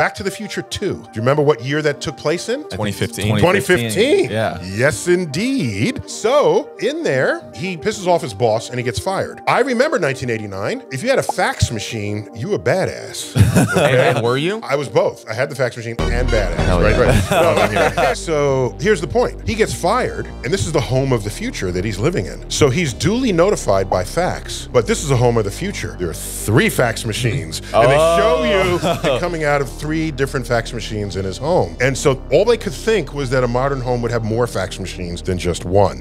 Back to the Future 2. Do you remember what year that took place in? 2015. 2015. Yeah. Yes, indeed. So, in there, he pisses off his boss and he gets fired. I remember 1989. If you had a fax machine, you were badass. and, and were you? I was both. I had the fax machine and badass. Hell right, yeah. right. No, so here's the point. He gets fired, and this is the home of the future that he's living in. So he's duly notified by fax, but this is a home of the future. There are three fax machines, and they show you oh. coming out of three different fax machines in his home. And so all they could think was that a modern home would have more fax machines than just one.